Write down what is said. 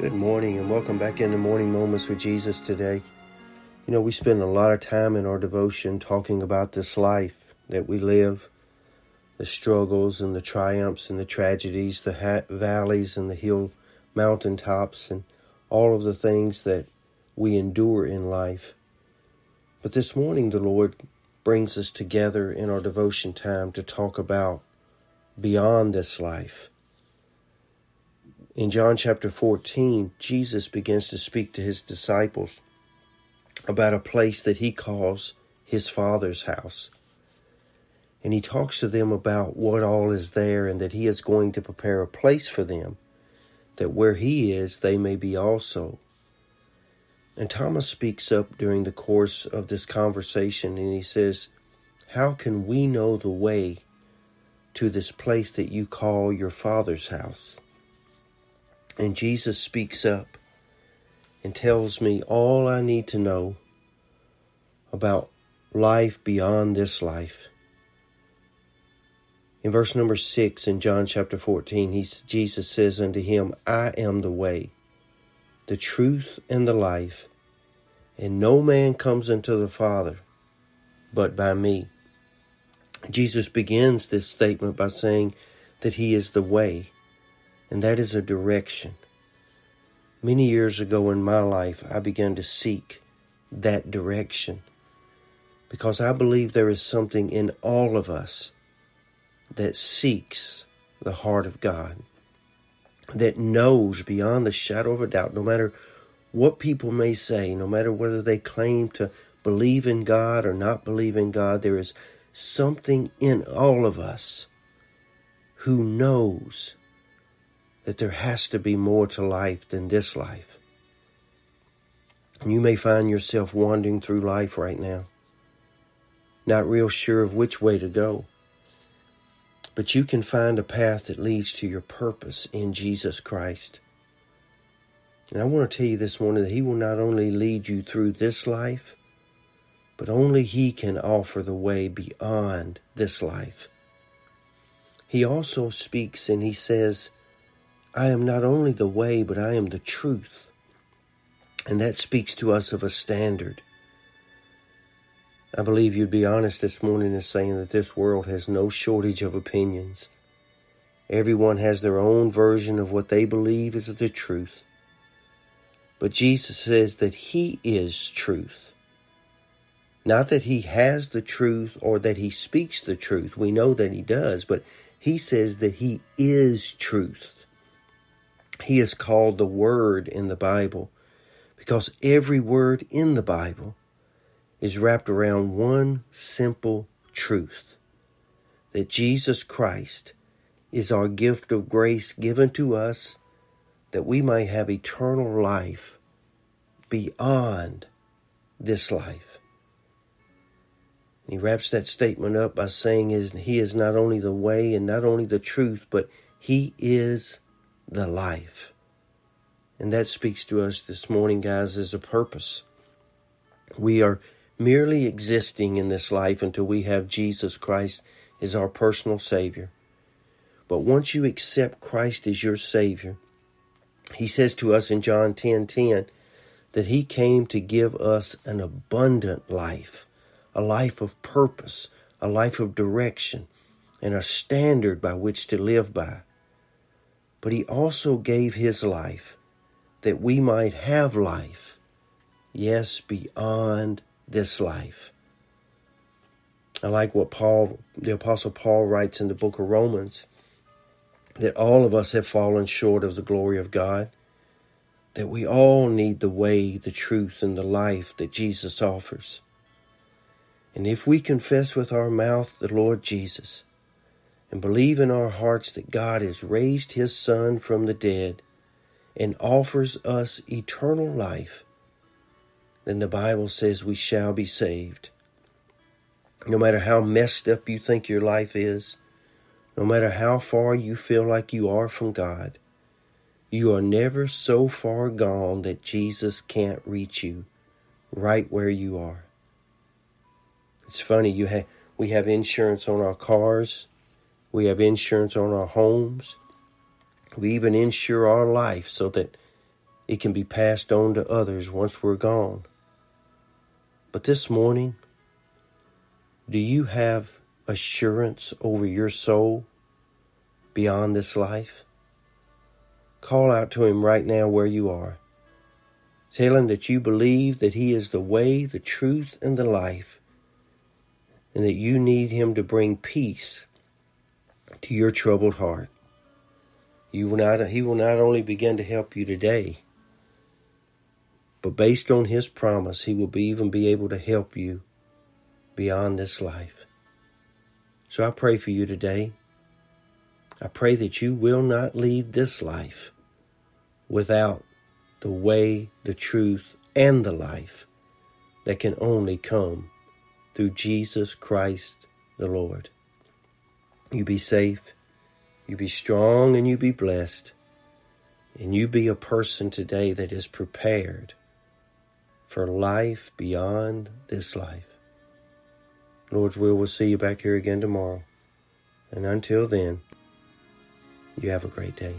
Good morning and welcome back into Morning Moments with Jesus today. You know, we spend a lot of time in our devotion talking about this life that we live, the struggles and the triumphs and the tragedies, the ha- valleys and the hill mountaintops, and all of the things that we endure in life. But this morning, the Lord brings us together in our devotion time to talk about beyond this life in John chapter 14, Jesus begins to speak to his disciples about a place that he calls his Father's house. And he talks to them about what all is there and that he is going to prepare a place for them, that where he is, they may be also. And Thomas speaks up during the course of this conversation and he says, How can we know the way to this place that you call your Father's house? And Jesus speaks up and tells me all I need to know about life beyond this life. In verse number 6 in John chapter 14, he, Jesus says unto him, I am the way, the truth, and the life, and no man comes unto the Father but by me. Jesus begins this statement by saying that he is the way and that is a direction. Many years ago in my life, I began to seek that direction because I believe there is something in all of us that seeks the heart of God, that knows beyond the shadow of a doubt, no matter what people may say, no matter whether they claim to believe in God or not believe in God, there is something in all of us who knows that there has to be more to life than this life. You may find yourself wandering through life right now, not real sure of which way to go. But you can find a path that leads to your purpose in Jesus Christ. And I want to tell you this morning that He will not only lead you through this life, but only He can offer the way beyond this life. He also speaks and He says, I am not only the way, but I am the truth. And that speaks to us of a standard. I believe you'd be honest this morning in saying that this world has no shortage of opinions. Everyone has their own version of what they believe is the truth. But Jesus says that He is truth. Not that He has the truth or that He speaks the truth. We know that He does, but He says that He is truth. He is called the Word in the Bible because every word in the Bible is wrapped around one simple truth that Jesus Christ is our gift of grace given to us that we may have eternal life beyond this life. He wraps that statement up by saying is he is not only the way and not only the truth, but he is the life. And that speaks to us this morning, guys, as a purpose. We are merely existing in this life until we have Jesus Christ as our personal Savior. But once you accept Christ as your Savior, He says to us in John 10 10 that He came to give us an abundant life, a life of purpose, a life of direction, and a standard by which to live by but he also gave his life that we might have life, yes, beyond this life. I like what Paul, the Apostle Paul, writes in the book of Romans that all of us have fallen short of the glory of God, that we all need the way, the truth, and the life that Jesus offers. And if we confess with our mouth the Lord Jesus, and believe in our hearts that God has raised his Son from the dead and offers us eternal life, then the Bible says we shall be saved. No matter how messed up you think your life is, no matter how far you feel like you are from God, you are never so far gone that Jesus can't reach you right where you are. It's funny, you have we have insurance on our cars, we have insurance on our homes. We even insure our life so that It can be passed on to others once we're gone. But this morning, do you have assurance over your soul beyond this life? Call out to Him right now where you are. Tell Him that you believe that He is the way, the truth, and the life, and that you need Him to bring peace to your troubled heart. You will not, he will not only begin to help you today, but based on His promise, He will be, even be able to help you beyond this life. So I pray for you today. I pray that you will not leave this life without the way, the truth, and the life that can only come through Jesus Christ the Lord. You be safe, you be strong, and you be blessed, and you be a person today that is prepared for life beyond this life. Lord's will, we'll see you back here again tomorrow. And until then, you have a great day.